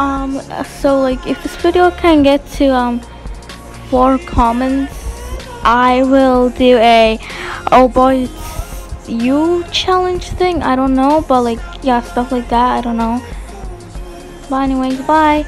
um so like if this video can get to um four comments I will do a oh boy it's you challenge thing? I don't know but like yeah stuff like that I don't know. But anyways bye.